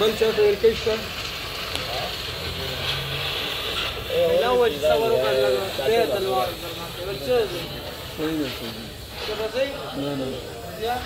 قبل شافوا الكشفة الأول تصوروا كان بيت الوالد طيب كيف زي؟ لا لا.